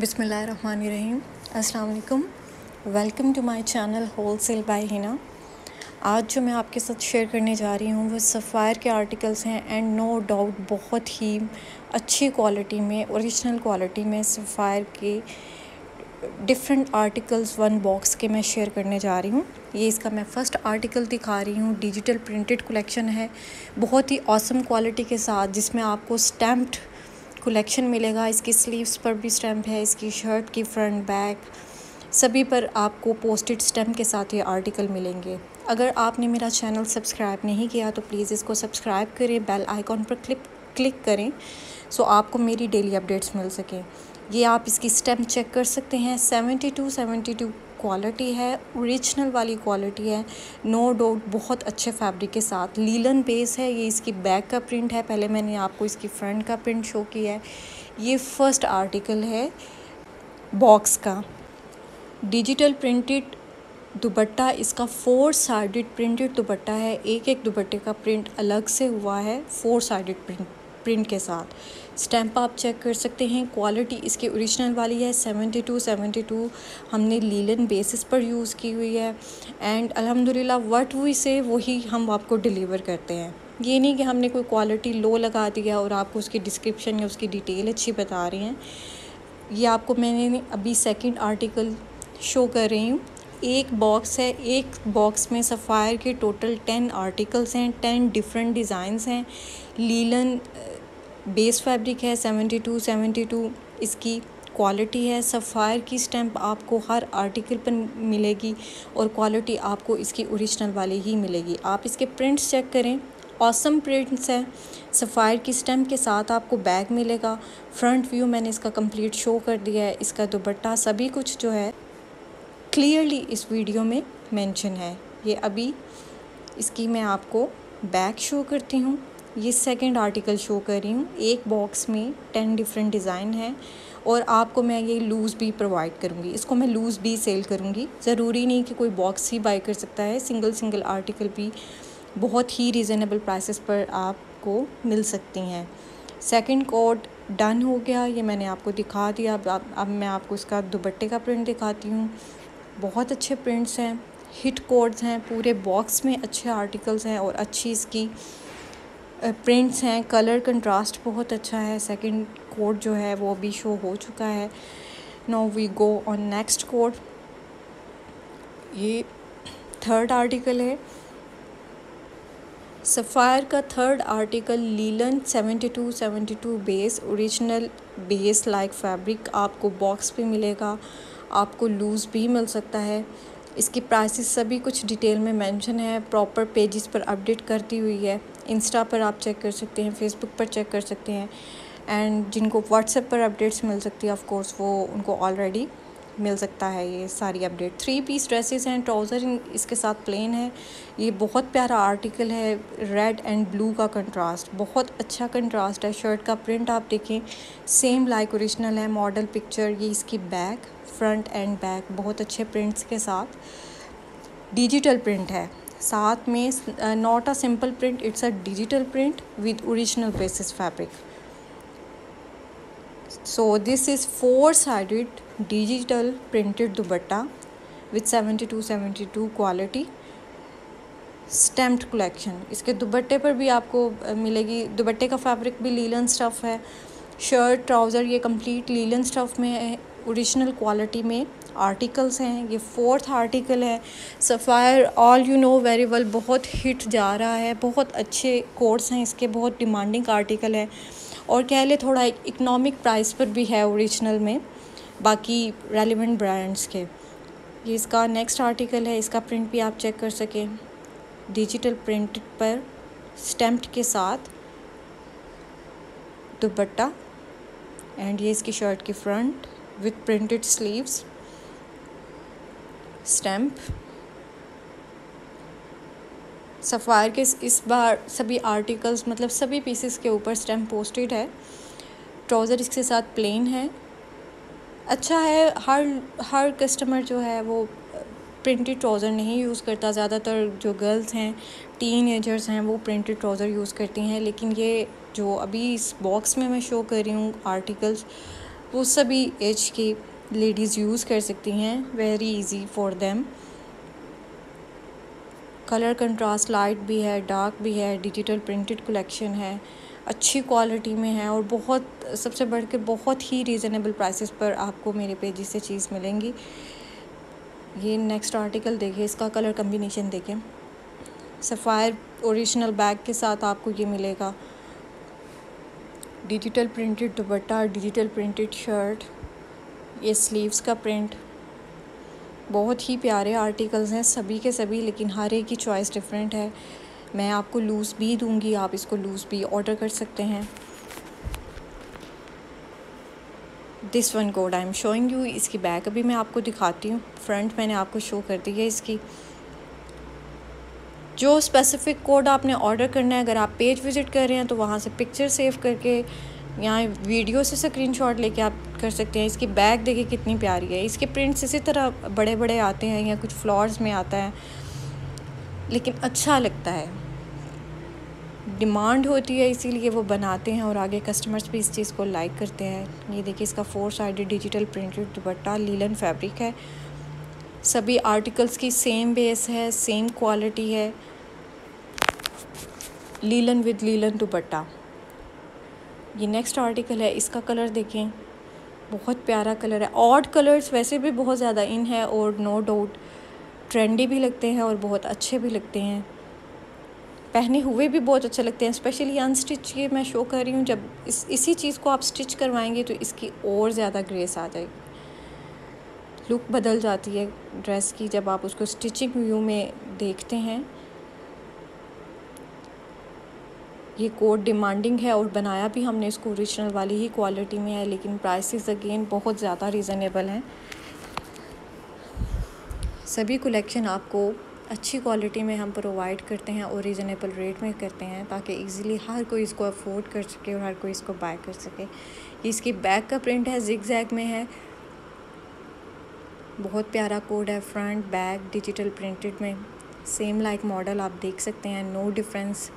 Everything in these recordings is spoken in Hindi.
बिसमीम अस्सलाम वालेकुम to my channel wholesale by Hina. आज जो मैं आपके साथ शेयर करने जा रही हूँ, वो सफ़ायर के आर्टिकल्स हैं एंड नो डाउट बहुत ही अच्छी क्वालिटी में ओरिजिनल क्वालिटी में सफ़ायर के डिफरेंट आर्टिकल्स वन बॉक्स के मैं शेयर करने जा रही हूँ। ये इसका मैं फ़र्स्ट आर्टिकल दिखा रही हूँ। डिजिटल प्रिंटेड कलेक्शन है। बहुत ही औसम क्वालिटी के साथ, जिसमें आपको स्टैम्प्ड कलेक्शन मिलेगा, इसकी स्लीव्स पर भी स्टैम्प है, इसकी शर्ट की फ्रंट बैक सभी पर आपको पोस्टेड स्टैम्प के साथ ये आर्टिकल मिलेंगे। अगर आपने मेरा चैनल सब्सक्राइब नहीं किया तो प्लीज़ इसको सब्सक्राइब करें बेल आइकॉन पर क्लिक क्लिक करें सो आपको मेरी डेली अपडेट्स मिल सकें। ये आप इसकी स्टैम्प चेक कर सकते हैं seventy two seventy two quality है ओरिजिनल वाली क्वालिटी है। नो डाउट बहुत अच्छे फैब्रिक के साथ। लीलन बेस है, ये इसकी बैक का प्रिंट है। पहले मैंने आपको इसकी फ्रंट का प्रिंट शो किया है। ये फ़र्स्ट आर्टिकल है बॉक्स का। डिजिटल प्रिंटेड दुपट्टा, इसका फोर साइडेड प्रिंटेड दुपट्टा है। एक एक दुपट्टे का प्रिंट अलग से हुआ है फोर साइडेड प्रिंट प्रिंट के साथ। स्टैम्प आप चेक कर सकते हैं। क्वालिटी इसकी ओरिजिनल वाली है, सेवेंटी टू सेवेंटी टू। हमने लीलन बेसिस पर यूज़ की हुई है। एंड अल्हम्दुलिल्लाह वट वी से वही हम आपको डिलीवर करते हैं। ये नहीं कि हमने कोई क्वालिटी लो लगा दिया और आपको उसकी डिस्क्रिप्शन या उसकी डिटेल अच्छी बता रही हैं। ये आपको मैंने अभी सेकंड आर्टिकल शो कर रही हूँ। एक बॉक्स है। एक बॉक्स में सफ़ायर के टोटल टेन आर्टिकल्स हैं टेन डिफरेंट डिज़ाइंस हैं। लीलन बेस फैब्रिक है सेवेंटी टू सेवेंटी टू इसकी क्वालिटी है। सफ़ायर की स्टैम्प आपको हर आर्टिकल पर मिलेगी और क्वालिटी आपको इसकी ओरिजिनल वाली ही मिलेगी। आप इसके प्रिंट्स चेक करें। ऑसम प्रिंट्स हैं। सफ़ायर की स्टैम्प के साथ आपको बैग मिलेगा। फ्रंट व्यू मैंने इसका कंप्लीट शो कर दिया है। इसका दुपट्टा सभी कुछ जो है क्लियरली इस वीडियो में मेंशन है। ये अभी इसकी मैं आपको बैक शो करती हूँ। ये सेकंड आर्टिकल शो कर रही हूँ। एक बॉक्स में टेन डिफरेंट डिज़ाइन है और आपको मैं ये लूज़ भी प्रोवाइड करूँगी। इसको मैं लूज़ भी सेल करूँगी। ज़रूरी नहीं कि कोई बॉक्स ही बाई कर सकता है। सिंगल सिंगल आर्टिकल भी बहुत ही रीज़नेबल प्राइसेस पर आपको मिल सकती हैं। सेकंड कोड डन हो गया। ये मैंने आपको दिखा दिया। अब अब मैं आपको इसका दुबट्टे का प्रिंट दिखाती हूँ। बहुत अच्छे प्रिंट्स हैं हिट कोड्स हैं, पूरे बॉक्स में अच्छे आर्टिकल्स हैं और अच्छी इसकी प्रिंट्स हैं। कलर कंट्रास्ट बहुत अच्छा है। सेकंड कोड जो है वो अभी शो हो चुका है। Now we go on next code ये थर्ड आर्टिकल है। सफ़ायर का third article linen seventy two seventy two base original base like fabric आपको बॉक्स पे मिलेगा। आपको लूज़ भी मिल सकता है। इसकी प्राइसेस सभी कुछ डिटेल में मेंशन है। प्रॉपर पेजेस पर अपडेट करती हुई है। इंस्टा पर आप चेक कर सकते हैं फेसबुक पर चेक कर सकते हैं। एंड जिनको व्हाट्सएप पर अपडेट्स मिल सकती है ऑफ़ कोर्स वो उनको ऑलरेडी मिल सकता है ये सारी अपडेट थ्री पीस ड्रेसेस हैं ट्राउज़र इसके साथ प्लेन है। ये बहुत प्यारा आर्टिकल है। रेड एंड ब्लू का कंट्रास्ट बहुत अच्छा कंट्रास्ट है। शर्ट का प्रिंट आप देखें सेम लाइक ओरिजिनल है। मॉडल पिक्चर ये इसकी बैक फ्रंट एंड बैक बहुत अच्छे प्रिंट्स के साथ। डिजिटल प्रिंट है। साथ में not a simple print it's a digital print with original basis fabric so this is four sided digital printed dupatta with seventy two seventy two quality stamped collection इसके दुबट्टे पर भी आपको मिलेगी। दुबट्टे का फैब्रिक भी लीलन स्टफ़ है। शर्ट ट्राउज़र ये कंप्लीट लीलन स्टफ़ में ओरिजिनल क्वालिटी में आर्टिकल्स हैं, ये फोर्थ आर्टिकल है। Sapphire all you know very well बहुत हिट जा रहा है, बहुत अच्छे कोर्स हैं इसके, बहुत डिमांडिंग आर्टिकल है। और कह ले थोड़ा इकनॉमिक प्राइस पर भी है ओरिजिनल में, बाकी रेलिवेंट ब्रांड्स के। ये इसका नेक्स्ट आर्टिकल है, इसका प्रिंट भी आप चेक कर सकें। डिजिटल प्रिंट पर स्टैम्प्ड के साथ दुपट्टा एंड ये इसकी शर्ट की front with printed sleeves stamp Sapphire के इस बार सभी आर्टिकल्स मतलब सभी पीसेस के ऊपर स्टैम्प पोस्टेड है। ट्राउज़र इसके साथ प्लेन है। अच्छा है, हर हर कस्टमर जो है वो प्रिंटेड ट्राउज़र नहीं यूज़ करता। ज़्यादातर जो गर्ल्स हैं टीन एजर्स हैं, वो प्रिंटेड ट्राउज़र यूज़ करती हैं। लेकिन ये जो अभी इस बॉक्स में मैं शो कर रही हूँ आर्टिकल्स वो सभी एज की लेडीज़ यूज़ कर सकती हैं very easy for them colour contrast light भी है डार्क भी है डिजिटल प्रिंटेड कलेक्शन है, अच्छी क्वालिटी में है और बहुत, सबसे बढ़ के बहुत ही रीज़नेबल प्राइसेस पर आपको मेरे पेज से चीज़ मिलेंगी। ये नेक्स्ट आर्टिकल देखिए इसका कलर कम्बिनेशन देखें। सफ़ायर ओरिजिनल बैग के साथ आपको ये मिलेगा। डिजिटल प्रिंटेड दुपट्टा, डिजिटल प्रिंटेड शर्ट, ये स्लीव्स का प्रिंट बहुत ही प्यारे आर्टिकल्स हैं, सभी के सभी, लेकिन हर एक की चॉइस डिफरेंट है। मैं आपको लूज़ भी दूँगी, आप इसको लूज़ भी ऑर्डर कर सकते हैं। This one code I am showing you इसकी बैक अभी मैं आपको दिखाती हूँ। फ्रंट मैंने आपको शो कर दी है इसकी। जो स्पेसिफ़िक कोड आपने ऑर्डर करना है, अगर आप पेज विज़िट कर रहे हैं तो वहाँ से पिक्चर सेव करके यहाँ वीडियो से स्क्रीनशॉट लेके आप कर सकते हैं। इसकी बैग देखिए कितनी प्यारी है। इसके प्रिंट्स इसी तरह बड़े बड़े आते हैं या कुछ फ्लावर्स में आता है, लेकिन अच्छा लगता है। डिमांड होती है, इसीलिए वो बनाते हैं और आगे कस्टमर्स भी इस चीज़ को लाइक करते हैं। ये देखिए इसका फोर साइडेड डिजिटल प्रिंटेड दुपट्टा लीलन फैब्रिक है। सभी आर्टिकल्स की सेम बेस है सेम क्वालिटी है। लीलन विद लीलन दुपट्टा। ये नेक्स्ट आर्टिकल है, इसका कलर देखें। बहुत प्यारा कलर है। ऑड कलर्स वैसे भी बहुत ज़्यादा इन है और नो डाउट ट्रेंडी भी लगते हैं और बहुत अच्छे भी लगते हैं। पहने हुए भी बहुत अच्छे लगते हैं स्पेशली अनस्टिच ये मैं शो कर रही हूँ। जब इस, इसी चीज़ को आप स्टिच करवाएँगे तो इसकी और ज़्यादा ग्रेस आ जाएगी। लुक बदल जाती है ड्रेस की जब आप उसको स्टिचिंग व्यू में देखते हैं। ये कोट डिमांडिंग है और बनाया भी हमने इसको ओरिजिनल वाली ही क्वालिटी में है, लेकिन प्राइसेस अगेन बहुत ज़्यादा रीज़नेबल हैं। सभी कलेक्शन आपको अच्छी क्वालिटी में हम प्रोवाइड करते हैं और रीज़नेबल रेट में करते हैं, ताकि इजीली हर कोई इसको अफोर्ड कर सके और हर कोई इसको बाय कर सके। इसकी बैक का प्रिंट है जिग में है। बहुत प्यारा कोड है फ्रंट बैक डिजिटल प्रिंटेड में। सेम लाइक मॉडल आप देख सकते हैं नो डिफरेंस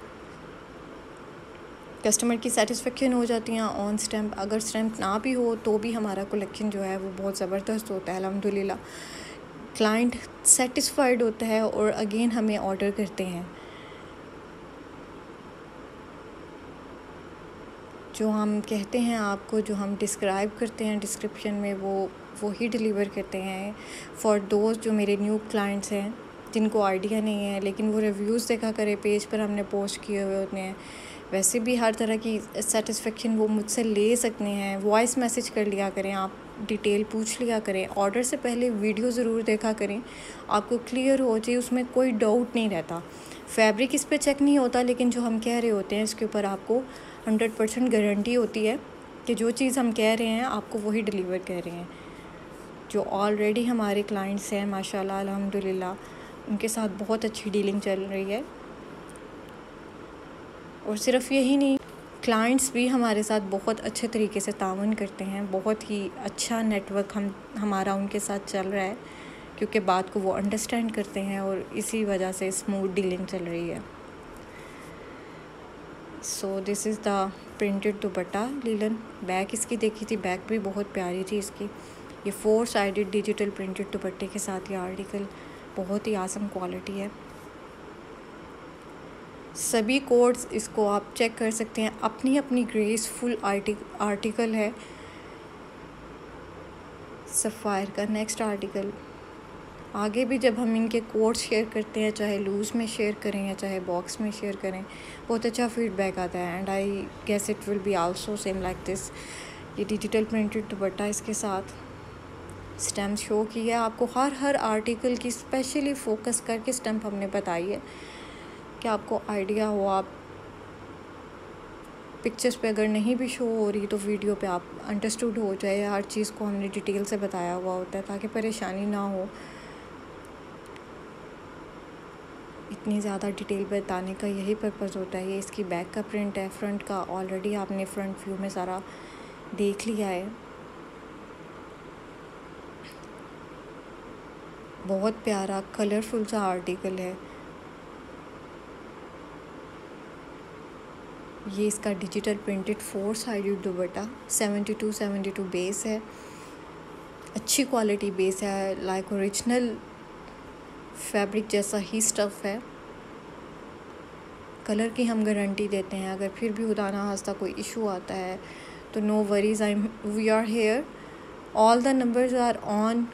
कस्टमर की सेटिस्फेक्शन हो जाती हैं ऑन स्टैम्प अगर स्टैम्प ना भी हो तो भी हमारा कलेक्शन जो है वो बहुत ज़बरदस्त होता है अलहमदिल्ला क्लाइंट सेटिस्फाइड होता है और अगेन हमें ऑर्डर करते हैं। जो हम कहते हैं, आपको जो हम डिस्क्राइब करते हैं डिस्क्रिप्शन में, वो वो ही डिलीवर करते हैं। फॉर दोस्त जो मेरे न्यू क्लाइंट्स हैं, जिनको आइडिया नहीं है, लेकिन वो रिव्यूज़ देखा करें पेज पर हमने पोस्ट किए हुए होते हैं वैसे भी हर तरह की सेटिस्फेक्शन वो मुझसे ले सकते हैं। वॉइस मैसेज कर लिया करें, आप डिटेल पूछ लिया करें ऑर्डर से पहले वीडियो ज़रूर देखा करें। आपको क्लियर हो जाए, उसमें कोई डाउट नहीं रहता। फैब्रिक इस पर चेक नहीं होता, लेकिन जो हम कह रहे होते हैं, इसके ऊपर आपको हंड्रेड परसेंट गारंटी होती है कि जो चीज़ हम कह रहे हैं, आपको वही डिलीवर कर रहे हैं। जो ऑलरेडी हमारे क्लाइंट्स हैं, माशाल्लाह, अल्हम्दुलिल्लाह, उनके साथ बहुत अच्छी डीलिंग चल रही है। और सिर्फ़ यही नहीं क्लाइंट्स भी हमारे साथ बहुत अच्छे तरीके से तावन करते हैं। बहुत ही अच्छा नेटवर्क हम, हमारा उनके साथ चल रहा है, क्योंकि बात को वो अंडरस्टैंड करते हैं और इसी वजह से स्मूथ डीलिंग चल रही है। So this is the printed dupatta linen back इसकी देखी थी बैक भी बहुत प्यारी थी इसकी। ये फोर साइडेड डिजिटल प्रिंटेड दुपट्टे के साथ ये आर्टिकल बहुत ही आसम क्वालिटी है। सभी कोड्स इसको आप चेक कर सकते हैं। अपनी अपनी ग्रेसफुल आर्टिक आर्टिकल है। सफ़ायर का नेक्स्ट आर्टिकल। आगे भी जब हम इनके कोड्स शेयर करते हैं, चाहे लूज़ में शेयर करें या चाहे बॉक्स में शेयर करें, बहुत अच्छा फीडबैक आता है। And I guess it will be also same like this. ये डिजिटल प्रिंटेड दुपट्टा इसके साथ। स्टैम्प शो की है आपको हर हर आर्टिकल की स्पेशली फोकस करके स्टैम्प हमने बताई है। कि आपको आइडिया हो? आप पिक्चर्स पे अगर नहीं भी शो हो रही तो वीडियो पे आप अंडरस्टूड हो जाए। हर चीज़ को हमने डिटेल से बताया हुआ होता है, ताकि परेशानी ना हो। इतनी ज़्यादा डिटेल बताने का यही पर्पज़ होता है। ये इसकी बैक का प्रिंट है फ्रंट का ऑलरेडी आपने फ्रंट व्यू में सारा देख लिया है। बहुत प्यारा कलरफुल सा आर्टिकल है। ये इसका डिजिटल प्रिंटेड फोर साइडेड दुपट्टा seventy two seventy two base है। अच्छी क्वालिटी बेस है लाइक ओरिजिनल फैब्रिक जैसा ही स्टफ़ है। कलर की हम गारंटी देते हैं, अगर फिर भी खुदा ना हंसता कोई इशू आता है तो no worries I we are here all the numbers are on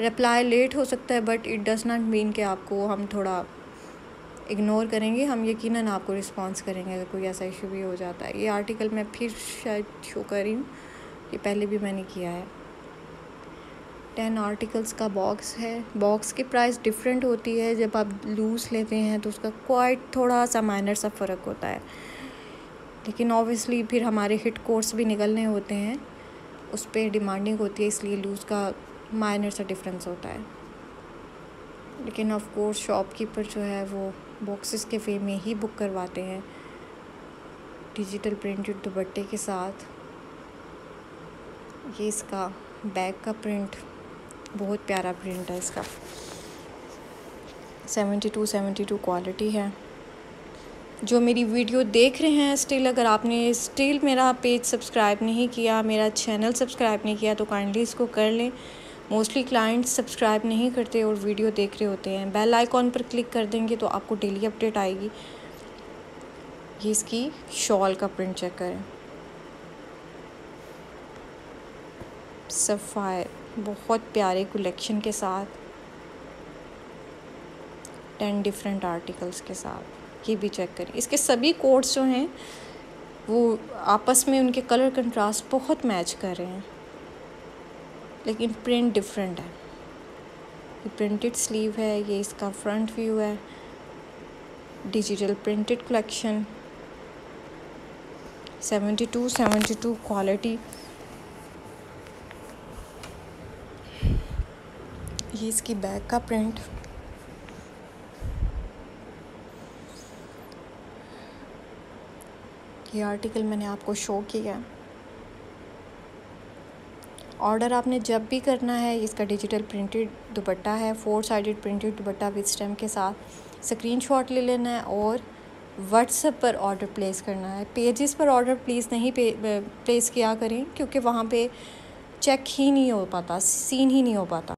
reply late हो सकता है but it does not mean कि आपको हम थोड़ा इग्नोर करेंगे, हम यकीनन आपको रिस्पॉन्स करेंगे अगर कोई ऐसा इशू भी हो जाता है। ये आर्टिकल मैं फिर शायद शो कर रही हूँ, ये पहले भी मैंने किया है। टेन आर्टिकल्स का बॉक्स है। बॉक्स की प्राइस डिफरेंट होती है। जब आप लूज़ लेते हैं तो उसका क्वाइट थोड़ा सा माइनर सा फ़र्क होता है। लेकिन ऑब्वियसली फिर हमारे हिट कोर्स भी निकलने होते हैं। उस पर डिमांडिंग होती है, इसलिए लूज़ का माइनर सा डिफरेंस होता है। लेकिन ऑफ़ कोर्स शॉपकीपर जो है, वो बॉक्सेस के वे में ही बुक करवाते हैं। डिजिटल प्रिंटेड दुपट्टे के साथ। ये इसका बैग का प्रिंट बहुत प्यारा प्रिंट है इसका। Seventy two seventy two quality है। जो मेरी वीडियो देख रहे हैं स्टिल अगर आपने स्टिल मेरा पेज सब्सक्राइब नहीं किया, मेरा चैनल सब्सक्राइब नहीं किया तो काइंडली इसको कर लें। मोस्टली क्लाइंट्स सब्सक्राइब नहीं करते और वीडियो देख रहे होते हैं। बेल आइकॉन पर क्लिक कर देंगे तो आपको डेली अपडेट आएगी। ये इसकी शॉल का प्रिंट चेक करें। सफ़ायर, बहुत प्यारे कलेक्शन के साथ। टेन डिफरेंट आर्टिकल्स के साथ। ये भी चेक करें। इसके सभी कोड्स जो हैं, वो आपस में उनके कलर कंट्रास्ट बहुत मैच कर रहे हैं। लेकिन प्रिंट डिफरेंट है। ये प्रिंटेड स्लीव है, ये इसका फ्रंट व्यू है। Digital printed collection seventy two seventy two quality ये इसकी बैक का प्रिंट ये आर्टिकल मैंने आपको शो किया ऑर्डर आपने जब भी करना है, इसका डिजिटल प्रिंटेड दुपट्टा है four sided printed dupatta with stem के साथ स्क्रीनशॉट ले लेना है और व्हाट्सएप पर ऑर्डर प्लेस करना है। पेजेस पर ऑर्डर प्लीज़ नहीं प्लेस किया करें, क्योंकि वहाँ पे चेक ही नहीं हो पाता सीन ही नहीं हो पाता।